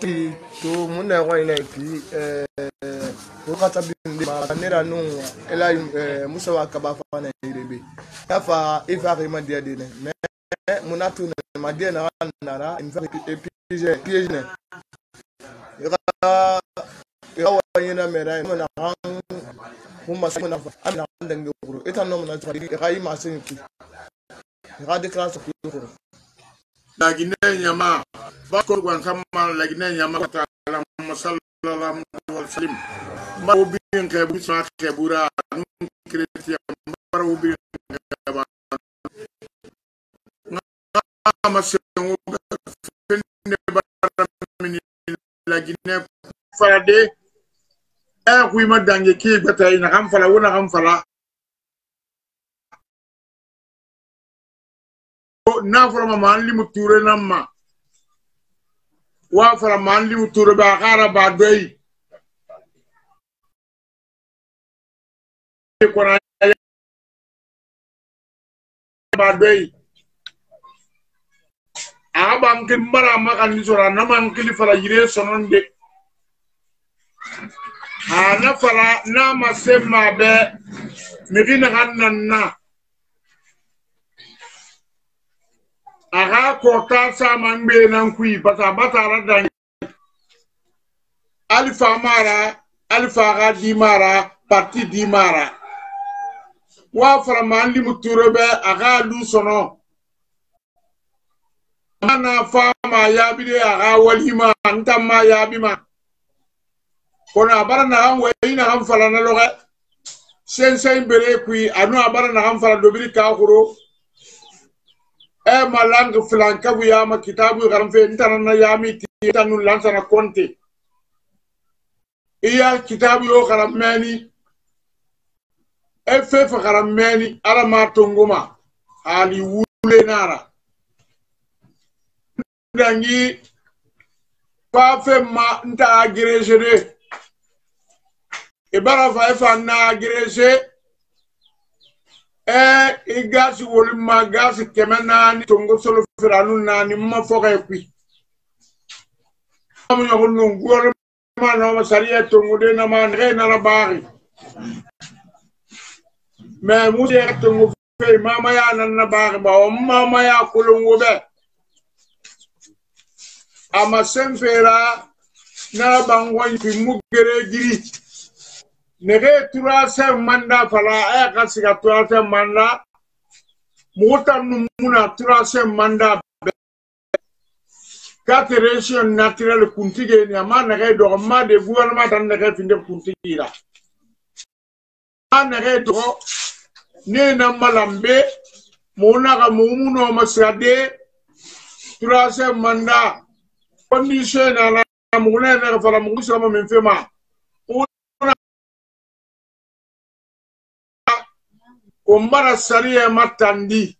to monna ya kwane na epi wokata eh, binde nera nongwa e ela eh, musa wa kaba fa na irebe ya fa e fa ke ma dia de ne me mona tu na ma dia na nara en fa epi je piège e e ne ya ya wa yena mera na han mumma sa na fa amina ndange kuro eta no mona tsari ga yi ma sen ki ga de class kuro lagine nyama bako gwan kama lagine nyama ta ala masallallahu wal salim ma ubin ke bu sa ke bura nun kreti mar ubin ke ba na ma se ngoga fende bara min lagine farade e eh, kuima dange ki bata ina kam fala wona kam fala n'a fɔra ma maa limu tuure na ma waa fɔra maa limu tuure bɛ a kaara baa dɔ yi. baa dɔ yi a b'an kili mara a ma ka nin sɔrɔ a n'a ma n fara yiri sɔnɔ de. a na fara n'a ma se maa bɛɛ mɛ bi na ka na na. kota sama ngbe na nkwi bata batara da alifa mara alifa ga di mara parti di mara wa fara an limu a ka lu sɔnɔ a na fa ma yaabi de a ka wali ma n ta ma yaabi ma a bara na kan wɛ i na kan fara na lɔgɛ sɛnsɛn bere kui anu nu a bara na kan fara dobiri k'a e malange flankabu yama kitabu karamfe ntanana yami ti tanu lansana konte iya kitabu yo karameni e fefe karameni ala ma tongoma ali wule nara dangi fafe ma nta agrégé de e bara fa e fa na agrégé e i gasi wolima gasi kɛmɛ naani tongo solo firanu naani ma fɔ ka ekui ɲɔgɔn nun guwɛrɛma nɔma sariya e tongo de nama nɛgɛ nana baari mɛ muso yɛrɛ e tongo fɛ mama y'a nana baari ba o mama y'a kolongo bɛ a ma sen feera n'a ban kɔnfi mu gere jiri nege turasɛn manda fala a y'a ka siga turasɛn manda mɔgɔ ta nu muna turasɛn manda bɛɛ quatre région naturelle kuntigi ni a ma nɛgɛ dɔgɔ ma de gouvernement ta nɛgɛ finde kuntigi la ma nɛgɛ dɔgɔ ne na malambe mɔgɔ na ka mɔgɔ minnu ma siga de turasɛn manda condition na na mɔgɔ na yɛrɛ ka fala mɔgɔ sɔrɔ ma min fɛ ma kumbara sariya matandi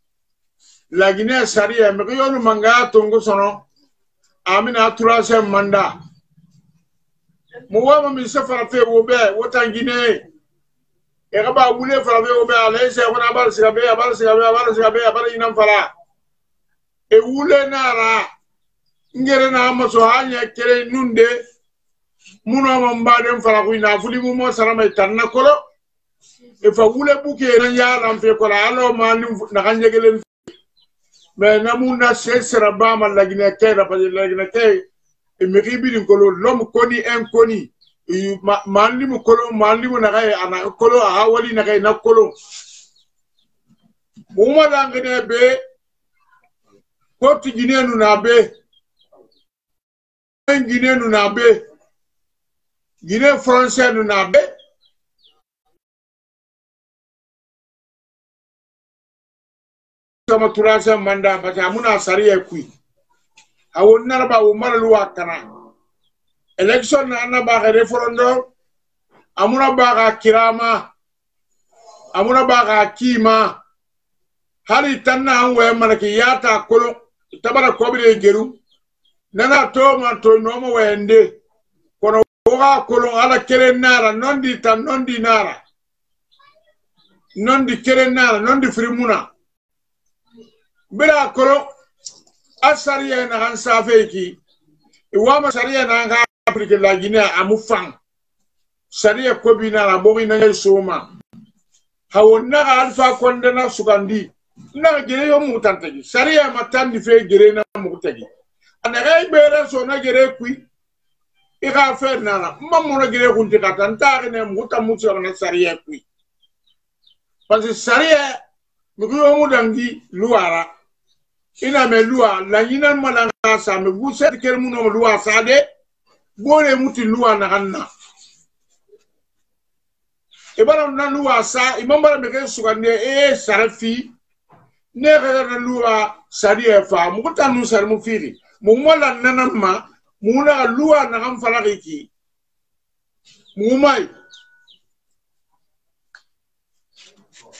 lagine sariya mekiyonu mangaya tungu sono amina turase manda muwama mise farafe wobe wotangine ekaba wule farafe wobe alaise fana abara sigabe abara sigabe abara sigabe abara yinan fara ewule nara ngere na amaso hanya kere nunde muno mambade fara kuina fulimu mo sarama itanna kolo ifa wule bukere yaran fe kola alo mani nakanyegelen me namuna sesera bama lagine kera paje lagine ke imekibiri e nkolo lom koni en koni e maalimu kolo maalimu nakaye ana kolo ahawali nakaye na kolo muma langine be koti ginenu na be en ginenu na be gine français nu na be kama troisième mandat parce que amuna sariya kui awo naraba wo maralu wa kana election na na ba referendum amuna ba ga kirama amuna ba ga kima hali tanna an we manaki yata kolo tabara kobire geru nana to man to no mo wende kono wa kolo ala kere nara nondi tan nondi nara nondi kere nara nondi firimuna bira koro asariya na kan safe ki wa ma sariya na kan afrika la gine amu fan sariya ko bi na la bogi na soma hawo na ka alfa konde na sugandi na gere yo mutantegi sariya matandi fe gere na mutegi anaga ibere so na gere kui i ka fɛn na la n ma mɔnɔ gere kun tɛ ka taa n t'a kɛ ne mugu ta mugu sɔrɔ ne sariya koyi parce que sariya mugu yɔmu dangi luwara ina me luwa laɲina mana ka sa me busɛti keri mu nomu luwa sa de bone muti luwa nagan na i bara na e luwa sa i e man bara me ke sugandi e ye sare fi ne ka na luwa sari ye fa mugu ta nu sari mu firi mugu ma la nana ma mugu na ka luwa nagan fana ki ki mugu mai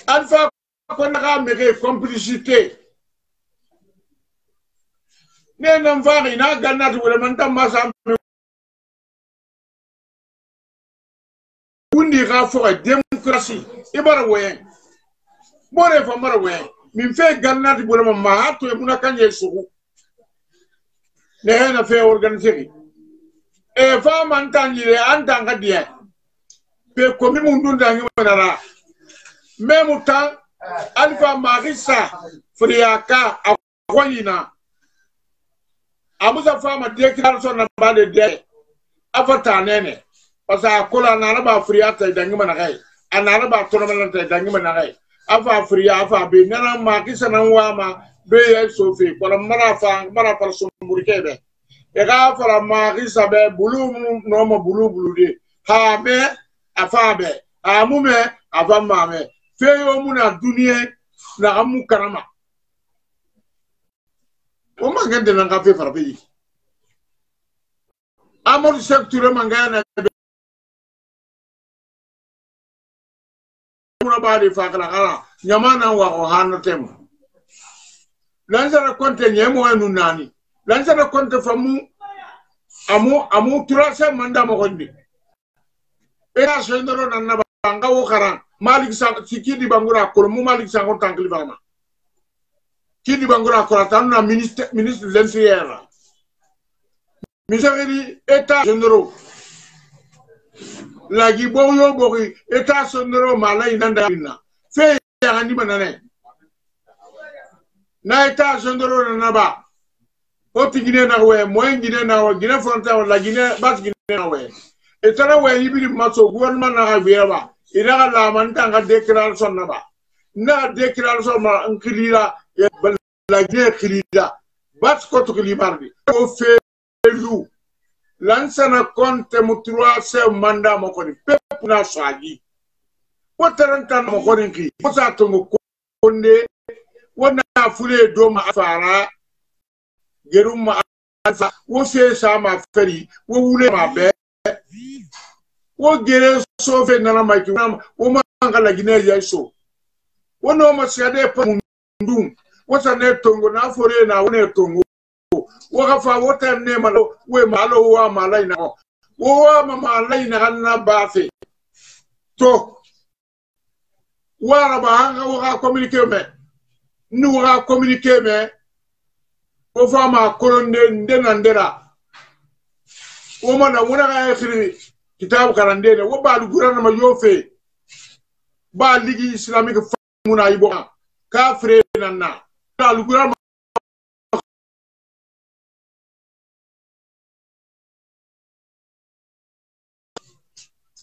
alfa ko na ka me ke complicité nenda mfari nagannati wele manta masambe wundi ka foka demokrasi ibara e wen bore fa mara wen min fe gannati wele ma mahato muna kanje e suku ne hena fe organiseri e fa mantanji le antanga dia pe komi mundunda ngi manara memu tan alfa marisa friaka akwanyina amusa fama deklaration na ba de de afata nene pasa kola na na ba friya ta dangi mana kai anara ba tono mana ta dangi mana kai afa friya afa be nana ma kisa nan wa ma be ya sofi kola mara fa mara fa sun burke be e ka fara ma kisa be bulu no ma bulu bulu de ha be afa be amu me afa ma me fe yo muna duniye na amu karama o man kan dɛmɛ ka fɛn fara bɛ yen amadu sɛki ture na bɛ kura eh, fa kala kala ɲama na wa o hana tɛ ma lansara kɔnte ɲɛ mɔgɔ nu naani lansara kɔnte famu amu amu tura sɛ man da mɔgɔ de e y'a sɔn dɔrɔn na naba an ka o karan malik sa siki di bangura kolomu malik sa ko tankili bama Kidi Bangura Koratano na ministre, ministre de l'Intérieur. Misakiri, État généraux. Lagi Boyo Bori, État généraux Mala Inandarina. Fait Yarandi Manane. Na État généraux Nanaba. Oti na Nawe, Moyen Guinée Nawe, Guinée Frontière, la Guinée, na Guinée Et ça Nawe, Ibiri Maso, gouvernement Narabieva. Il a la manta en déclaration Naba. Na déclaration Nkilila. lajɛ kirida basikɔtu limardi o feelu lansana kɔnte mutuwa se manda mɔkɔni pepu na swaji o taranta na mɔkɔni ki o sa tungu konde o na fule do ma fara geru ma alfa o se sa ma feri o wule ma bɛ o gere sofe na ma ki o ma an ka laginɛ so o n'o ma sigade pa mun wasa ne tongo na fore na wone tongo wo ka fa wo tem ne ma we ma lo wa ma lai na wo wa ma ma lai na na ba fe to wa ra ba hanga wo ka communiquer me ni wo ka communiquer me wo fa ma koron de ndena ndera wo ma na wona ka khiri kitabu karande ne wo ba lu na ma yo fe ba ligi islamique fa muna ibo kafre na na aluguran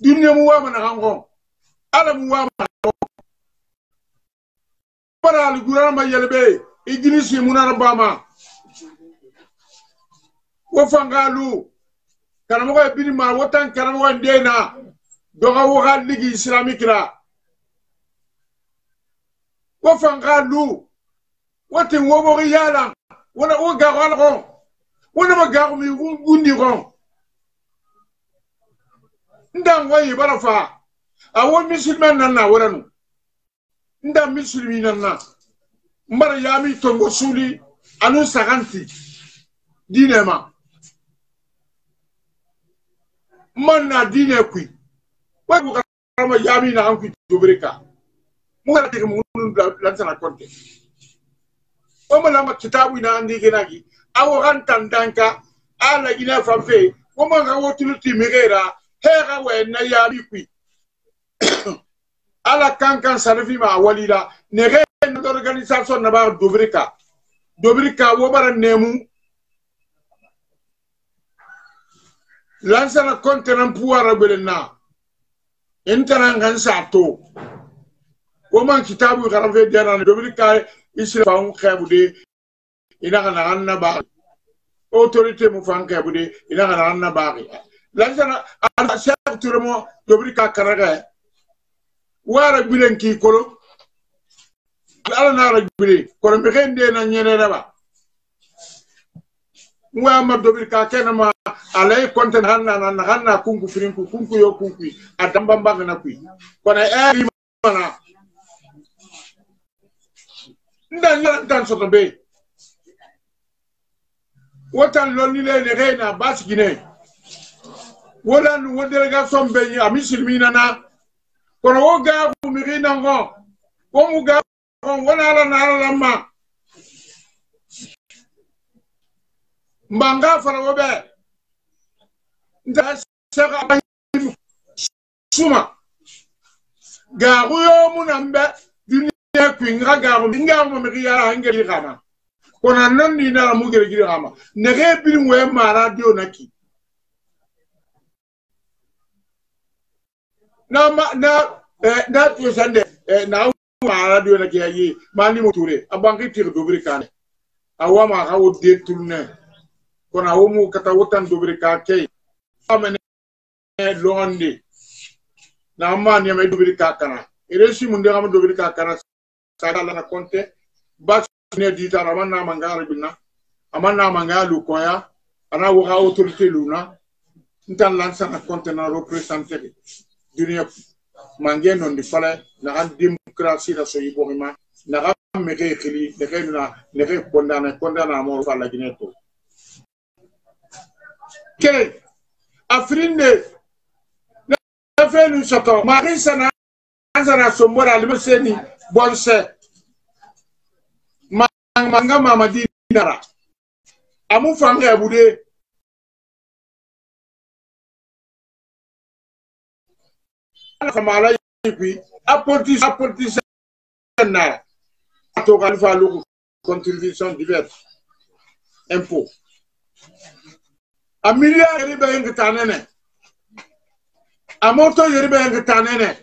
dunia mu wa mana hango ala mu wa mana hango para aluguran ma yelbe igini si munar bama wo fangalu karamɔgɔ ye bini mara wo tan karamɔgɔ in den na dɔ ka wo ka ligi isilami wo fangalu wati ngobori yala wala wo garal ron wala ma garu mi gundi ron ndan wayi bala fa awo musulman nan na wala nu ndan musulmi nan na mbara yami tongo suli anu saganti dine ma man na dine kui wabu karama yami na an kui jobreka mu kala tege mu lan sana konte komo lamba kitabu na andike nagi awo kan tandanka ala gina fanfe komo ka wotulu timigera hera we na ya bikwi ala kankan sarfi ma walila nege na organisation na ba dobrika dobrika wo bara nemu lansana kontenan puwara gwelen na intanan kan sato koman kitabu karamfe dena dominique kay isra fam khabude ina kana anna ba autorité mu fam khabude ina kana anna ba la sana ala chef turmo dominique karaga wara bilen ki kolo ala na ra bilen kolo mi khende na nyene ba ngwama dobir ka kena ma alay konten hanna na hanna kungu firinku kungu yo kungu adamba mbanga na kui kona eri ndan soto be wotan lonnile ne reyna basigine wolan wo délégation be ñi ami silminana kono wo gaaku mixi nango wo mu gaakon wonala nalalanma mbanga fara wo ɓe nta cheikh abahim suma gaaku yo munan ɓe pinga garu pinga mo me yara angeli kana na nan ni na mu gere gere kama ne ge bin we ma radio na ki na ma na eh, na to sande eh, na ma radio na ki ayi ma ni mo ture abangi tir do bri awa ma ha wo de turne kona wo mu kata wotan do ka ke amene londe na ma ni me do ka kana eresi mun de ma do sadala na konte ba ne dita na manna mangara binna amanna mangalu koya ana wuga autorité luna ntan lan sana konte na représenter dunia mange non di fala na an démocratie da so yibogima na am mege xili nege na nege kondana kondana mo fala gine to ke afrine na felu soto marisa na anzana sombora limeseni bonse manga mama dinara amu fanga ya bude kamala yikwi apolitis apolitis na to kalfa loku contribution diverse impôt a milliard yeri be ngi tanene a moto yeri be ngi tanene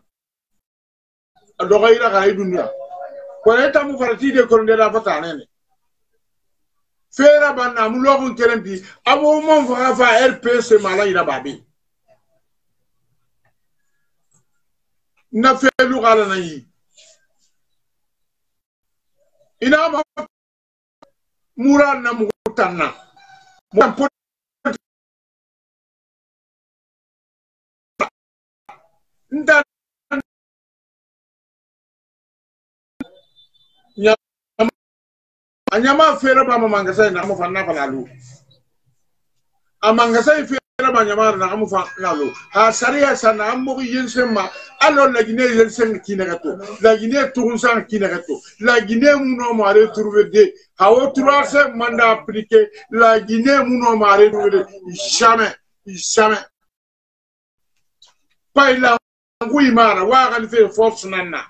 dogaira ga i dunya kone tamu farati de kolonde da fatanene fera banna mu logun kerempi abo mon fa fa rpc mala ira babe na felu gala na yi ina ma mura na mu tanna mo anyama fere ba mangasa na amufa na balalu amangasa fere ba nyama na amufa lalo ha sariya sana amu yinsen ma alo la gine yinsen kinagato la gine turunsan kinagato la gine muno mare turvede ha o turase manda appliqué la gine muno mare turvede jamais jamais paila ngui mara wa kan fe force na.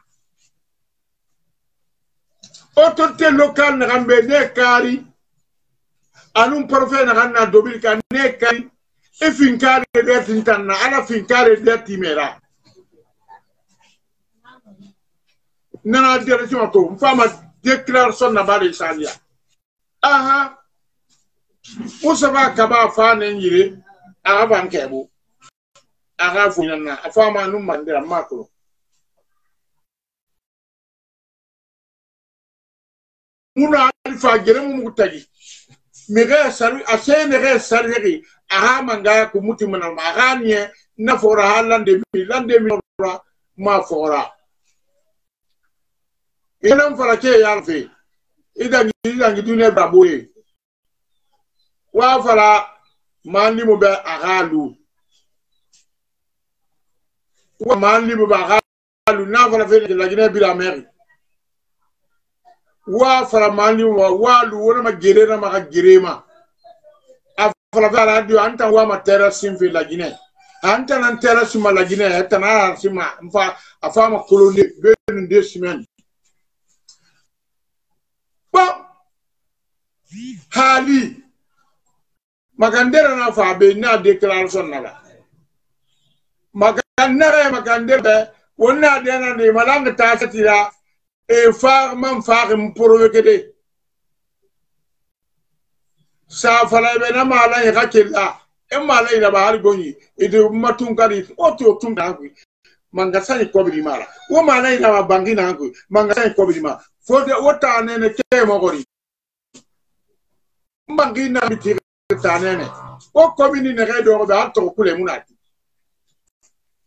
autorité locale naxan ɓe ne kaari anum profe naxan na dobil ka ne kaari e finkaare ɗeatintan na ala finkaare ɗeatimera nana direction to n fama déclaration na baɗe saniya aha usaba kaba fanen yire axa fan keɓu axa fuñanna a fama num mandira makolo una alfa jeremu mugutagi mege sari ase nege sari hegi aha manga kumuti mana aha nye na fora ha lande mi lande mi fora ma fora ina mfara ke yalfe ida ngi ida ngi dunia baboye wa fara mandi mo be aha lu wa mandi mo be aha lu na fara fe la gine bila meri wa faramani wa wa wona ma gere na ma gere ma a farata radio anta wa ma tera la gine anta nan tera sima lajine tana ma mfa afa ma kolonde be de simen ba hali magandera na fa be na declaration na la magandera magandera be de na de malanga ta ta tira E faax man faaxim porowekede safala be na mala yi ka kella e mala ina ba har gonyi ide e matun kari o to tun da ku manga sani kobri mala wo mala ina ma bangi na ku manga sani kobri ma fo de o ta ne ne ke mo gori bangi na bi ti ta ne ne o kobini ne ga do ba to kule munati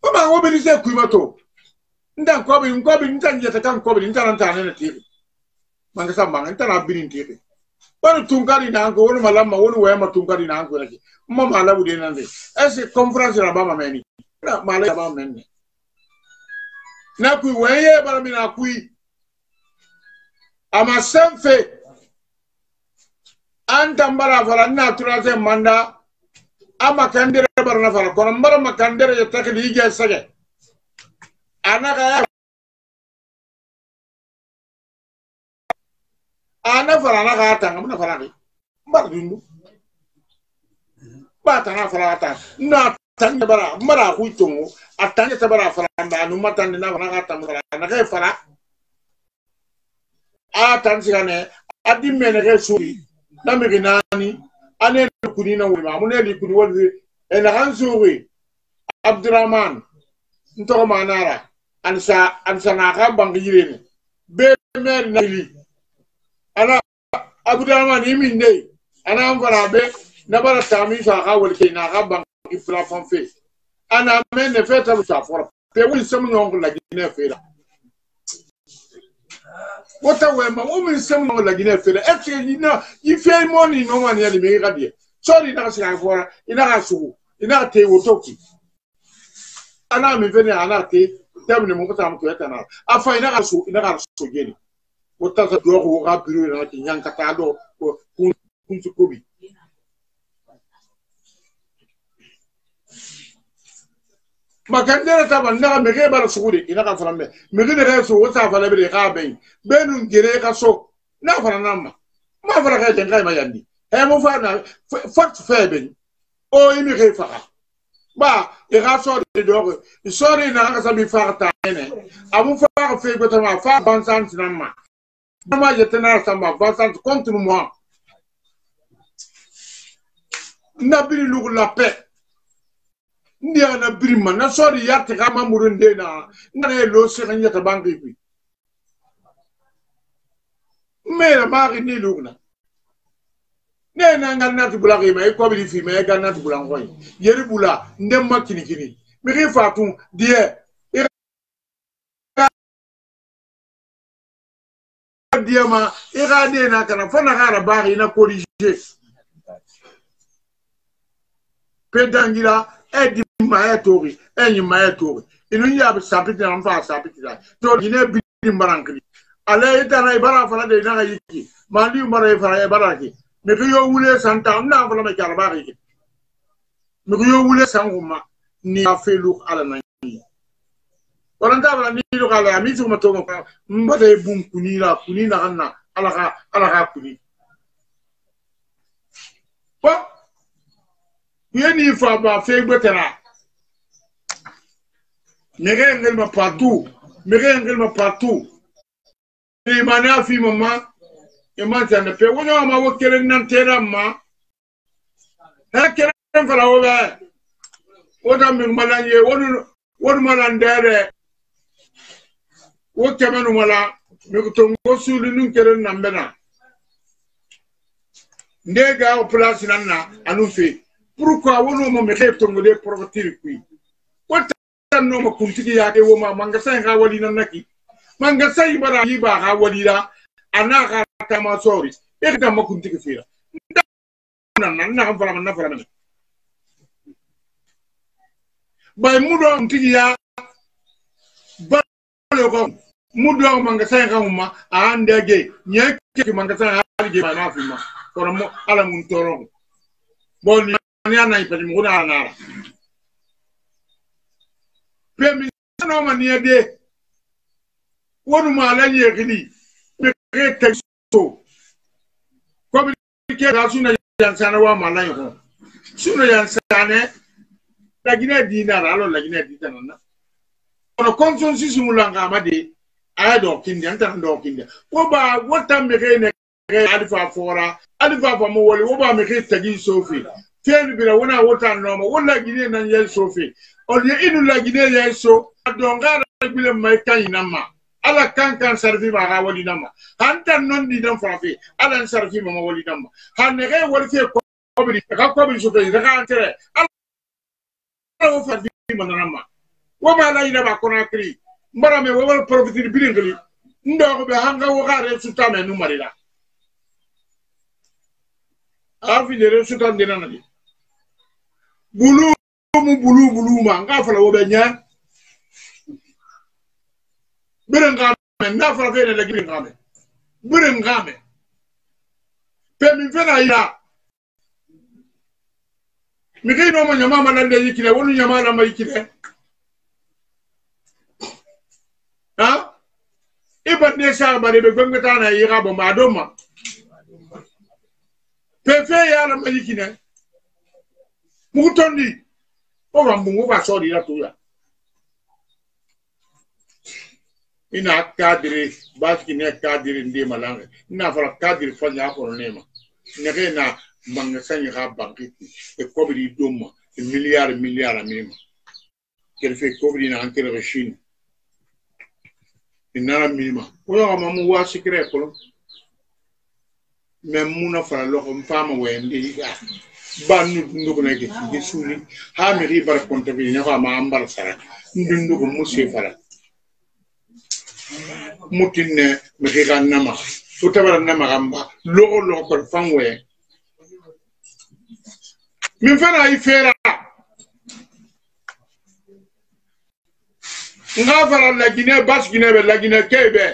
o ma wo bi se ku ma to nta nkɔbi nkɔbi nta njɛtɛ ta nkɔbi nta na nta ne ne tiiri man kasa man nta na bini tiiri wani tunkari na anko wani malama wani waya ma tunkari na anko nake mma ma alabu de nan de ɛsi conference na ba ma mɛni na ma alabu ba ma mɛni na kui wɛn ye bara mi na kui a ma sɛn fe an ta mbara fara na tura se manda ama kandere bara na fara kɔnɔ mbara ma kandere ye takili ijɛ ana ana fara na ka tanga muna fara ne mbar dundu ba ta na fara ta na tanga bara mara ku tongo atanya ta bara fara ba nu matan na fara ka tanga fara na ka fara a tan siga ne adi me ne ka suri na me nani ane kuni na wuri ma mun ne kuni wadi e na kan suri abdurrahman ntoko manara ansa ansa na ka bangi yire ni be mer na yiri ana abudama ni min ne ana an fara be na bara tami fa ka walke na ka bangi fula fon fe ana men ne fe ta sa fora pe wul sem no ko lagi fe la wata we ma o min sem no lagi ne fe la e ke ni na yi fe mo ni no ma ni ali me ga die sori na sa fora ina ka su ina te wo toki ana mi fe ni ana te tɛmini mɔgɔ t'a mɔgɔ tɛ na a fa ina ka so ina ka so jeni o ta ka duwawu ko ka biro yɛrɛ na k'i ɲan ka taa dɔ ko kun kun ko bi. maka ne yɛrɛ ta ban ne ka mɛkɛ b'a la sogo de ina ka fana mɛ mɛkɛ ne yɛrɛ sogo t'a fana bɛ de k'a bɛn bɛɛ dun gere ka so n'a fana n'a ma n'a fana ka jɛn k'a ma yan di ɛ mo fa na fa fɛ bɛ o i mi k'e faga. ba e ga sori dogo e sori na ga sabi farta ne abu far fe ko ma fa bansant na ma ma je tena samba bansant contre moi na biri lugu la paix ndia na biri ma na sori ya te ga ma murunde na na e lo se ga nyata bangi e bi mera ma ni lugu na Ne ene angan nati bula geyman, ekwa bilifi men engan nati bula anway. Yere bula, nemman kinikini. Meri fatoun, diye, e, e rade e e ene ankanan, fana rade bari ene kolijes. Petan gila, enye manye tori. Enye manye tori. Enye ap sapit nan anfa sapit la. To, jine pili mbaran kri. Ale etan ray baran fara dey nan ray yiki. Manli mbaran fara ray baran kri. neke yo wule san ta na fala ma kyar ba ke neke yo wule san huma ni afelu ala na ni wala ta bala ni lo kala mi su ma to ma mba de bum kuni la kuni na na ala ka ala ka kuni wa ye ni fa ba fe gbetara nege ngel ma partout nege ngel ma partout ni mana fi mama imansa ne pe wonyo ma wo kere nan tera ma ha kere nan fara wo ba wota min malan ye wo wo wonu malan ndere wo kemenu mala mi ko to ngo su lu nun kere nan bena nde ga o place nan na anu fe pourquoi wo wono mo me xef to ngo de ku wo ta wota no ma kuntigi ya ke wo ma manga sa ha wali nan naki manga sai bara yi ba ha wali da ana ga tama sorry e da makun tiki fira na na na kan fara na fara na bay mudo ntigi ya ba ko mudo manga sai kan ma ande ge nye ke manga sai hali ge na fi ma kono mo ala mun toro bon ni ana ipe mu na na pemi no man ye de wonu ma la ye gidi be to communication suna yansana wa malai ho suna yansane lagina dina ralo lagina dina na kono konson sisi mulanga amade aya do kindi anta do kindi ko ba wata mege ne alifa fora alifa fa mo wo ba mege tagi sofi tel bila wona wata noma wala gine nan yel sofi o ye inu lagine yel so adonga bile mai kan inama ala kan kan sarfi ma ha wali nama han tan non di dan fafi ala sarfi ma wali nama han ne ga wali fe ko bi ka ko bi so fe ga an tere ala wo farfi ma nama wo ma la ina ba kona kri mara me wo wal profiter bi ngali ndo ko be han ga wo ga re su ta me nu mari la afi ne re su ta ndina na di bulu mu bulu bulu ma nga fala wo be nya birin game n'a fɔra ko e yɛrɛ de birin game birin game na yira mike n'o ma ɲama ma lande yi kile wolu ɲama la ma yi kile ha i ba ne sa ba de be gbɛngɛ taa na yi ka bɔn ma don ma pɛfɛ y'a la ma yi kile mugu tɔndi o wa mun o b'a sɔrɔ de la to yan. ina kadiri baski ne kadiri ndi malange ina fara kadiri fanya hapo nema nege na manga sanya ha bankiti e kobri doma e miliar miliar mema kerfe kobri na ankere reshin inara mima oyo kama mu wa sikre kolo me muna fara loko mfama wende ya banu dunduko na ke suli ha mi ri bar kontabi ne ko ma ambar sara dunduko musi fara mutinne mixixa namaxa su tabara namaxanba loxo loxo kon fan we min fana i fera nga fara lagine bas gine be lagine key be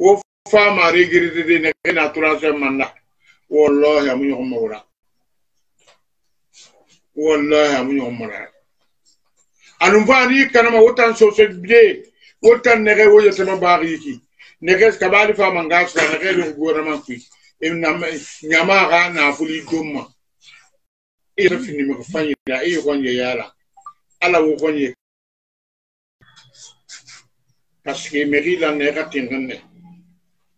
wo fama regiritidi nexe na turase manda wallahi amu ñoxo mawra wallahi amu ñoxo mawra anum fa ani kanama wotan sose bie wotan nege woyo tema bari ki nege kabali fa manga so nege be gouvernement ki em na e nyama ga na fuli domma e fini me fanyi da e ko nye yala ala wo ko nye parce que meri la nega tingane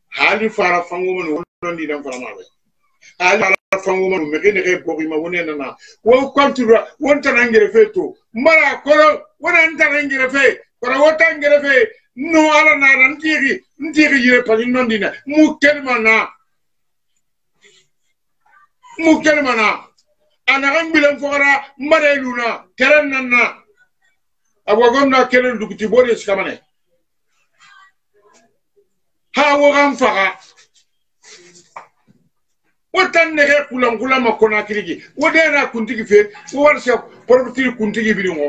hali fara fangu mon won di dan fara mabe hali fara fangu mon me ke nege bogi ma wone nana wo kontura won tanangere feto mara koro wona tanangere feto kono wotan gerefe no ala nana ntiki ntiki jire pasi nondina mukkelma na mukkelma na anakan bilen fogara mbada iluna keren nanna abwa gomna kelen duguti bode sikamane ha wokan faga wotan nege kulankulama konakirigi wodena kuntigi fe wowarsa porotiri kuntigi bilingo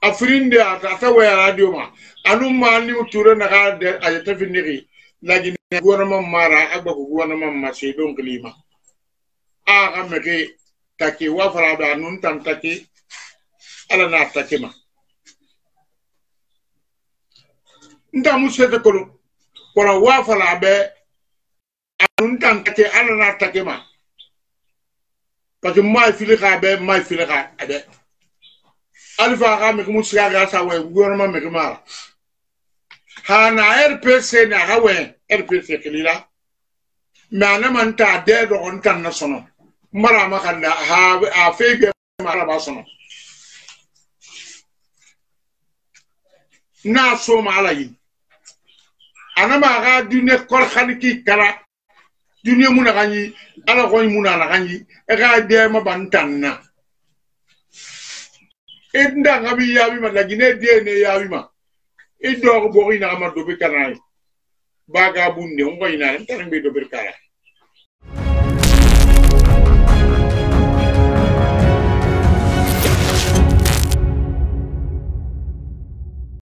afirinde ata ta waya radio ma anu ma ni uture na ga de aje ta finiri lagi ne gouvernement mara agba ko gouvernement ma se don klima a ga meke take wa fara da nun tan take ala na take ma nda mu se de kolo kora wa fara be anun tan take ala na take ma parce que mai filika be mai filika ade alifa ka mekemo sika ka sa wɛ gouvernement mekemo ara ha na rpc na ha wɛ rpc kelila mɛ ana ma nta dɛ dɔgɔ nta na sɔnɔ mara bara ma ka da ha a fɛn bɛɛ b'a sɔnɔ n'a so ma ala ana ma ka diinɛ kɔrɔkani k'i kala diinɛ mun na ka ala kɔni mun na ka ɲi e ka dɛ ma ban na. inda ngabi yabi ma lagine dene yabi ma Indo ko bogi na ma do be kanai baga bunde on ina tan be do be kanai